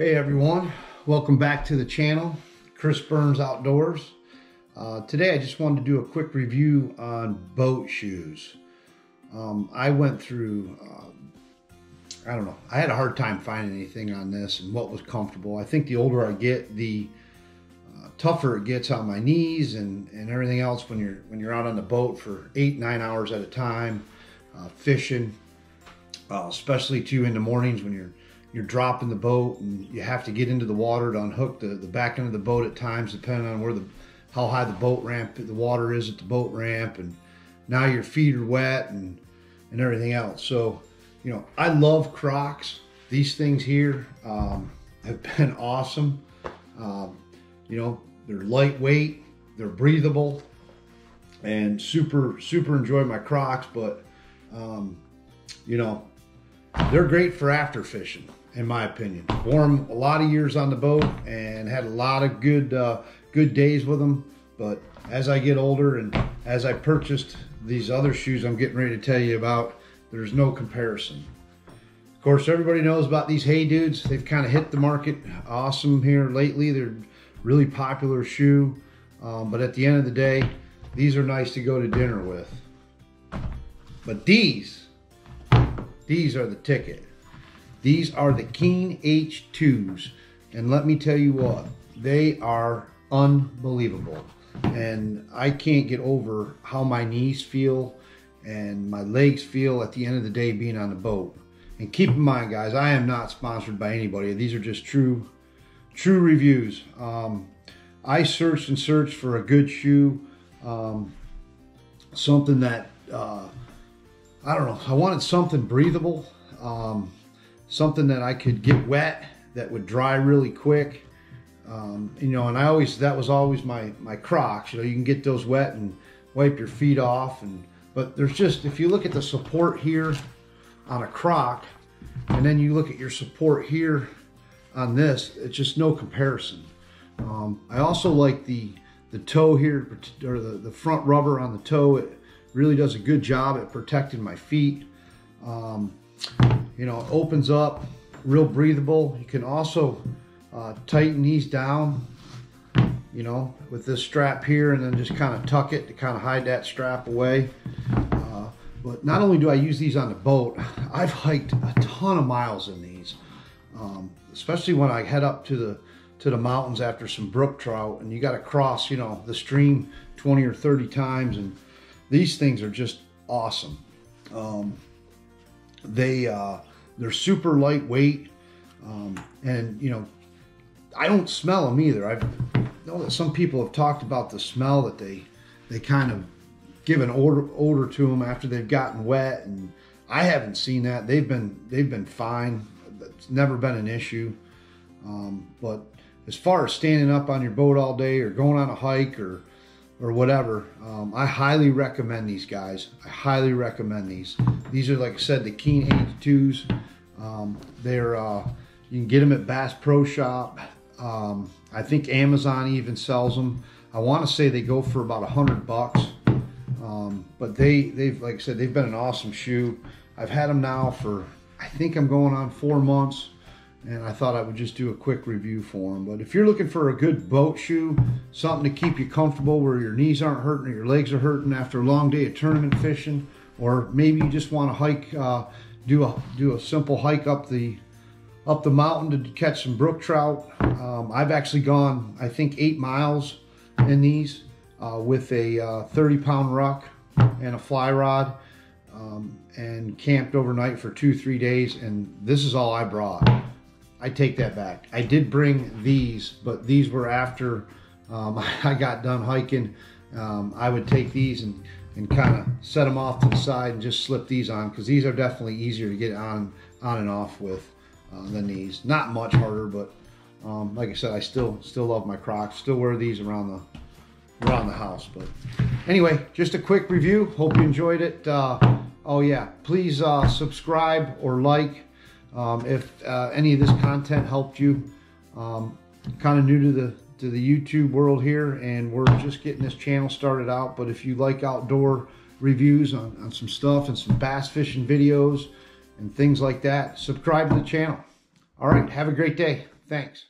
Hey everyone, welcome back to the channel, Chris Burns Outdoors. Uh, today I just wanted to do a quick review on boat shoes. Um, I went through, uh, I don't know, I had a hard time finding anything on this and what was comfortable. I think the older I get, the uh, tougher it gets on my knees and, and everything else when you're when you're out on the boat for eight, nine hours at a time, uh, fishing, uh, especially too in the mornings when you're you're dropping the boat and you have to get into the water to unhook the, the back end of the boat at times depending on where the how high the boat ramp the water is at the boat ramp. And now your feet are wet and and everything else. So you know i love crocs. These things here um, have been awesome. Um, you know they're lightweight they're breathable and super super enjoy my crocs. But um, you know they're great for after fishing in my opinion. Wore them a lot of years on the boat and had a lot of good uh, good days with them. But as I get older and as I purchased these other shoes I'm getting ready to tell you about, there's no comparison. Of course, everybody knows about these Hey Dudes. They've kind of hit the market awesome here lately. They're really popular shoe. Um, but at the end of the day, these are nice to go to dinner with. But these, these are the ticket. These are the Keen H2s. And let me tell you what, they are unbelievable. And I can't get over how my knees feel and my legs feel at the end of the day being on the boat. And keep in mind, guys, I am not sponsored by anybody. These are just true, true reviews. Um, I searched and searched for a good shoe, um, something that, uh, I don't know, I wanted something breathable. Um, something that I could get wet that would dry really quick. Um, you know, and I always, that was always my, my Crocs, you know, you can get those wet and wipe your feet off. And, but there's just, if you look at the support here on a Croc, and then you look at your support here on this, it's just no comparison. Um, I also like the, the toe here, or the, the front rubber on the toe. It really does a good job at protecting my feet. Um, you know, it opens up, real breathable. You can also uh, tighten these down, you know, with this strap here and then just kind of tuck it to kind of hide that strap away. Uh, but not only do I use these on the boat, I've hiked a ton of miles in these, um, especially when I head up to the to the mountains after some brook trout and you got to cross, you know, the stream 20 or 30 times. And these things are just awesome. Um, they, uh, they're super lightweight. Um, and, you know, I don't smell them either. I know that some people have talked about the smell that they, they kind of give an odor, odor to them after they've gotten wet. And I haven't seen that. They've been, they've been fine. It's never been an issue. Um, but as far as standing up on your boat all day or going on a hike or or whatever, um, I highly recommend these guys. I highly recommend these. These are, like I said, the Keen H2s. Um, they're, uh, you can get them at Bass Pro Shop. Um, I think Amazon even sells them. I want to say they go for about a hundred bucks. Um, but they, they've, like I said, they've been an awesome shoe. I've had them now for, I think I'm going on four months and I thought I would just do a quick review for them. But if you're looking for a good boat shoe, something to keep you comfortable where your knees aren't hurting or your legs are hurting after a long day of tournament fishing, or maybe you just want to hike, uh, do a do a simple hike up the up the mountain to catch some brook trout. Um, I've actually gone, I think, eight miles in these uh, with a uh, 30 pound ruck and a fly rod. Um, and camped overnight for two, three days. And this is all I brought. I take that back. I did bring these, but these were after um, I got done hiking. Um, I would take these and, and kind of set them off to the side and just slip these on because these are definitely easier to get on on and off with uh, than these. Not much harder, but um, like I said, I still still love my Crocs. Still wear these around the around the house. But anyway, just a quick review. Hope you enjoyed it. Uh, oh yeah, please uh, subscribe or like. Um, if uh, any of this content helped you, um, kind of new to the to the YouTube world here, and we're just getting this channel started out. But if you like outdoor reviews on, on some stuff and some bass fishing videos and things like that, subscribe to the channel. All right, have a great day. Thanks.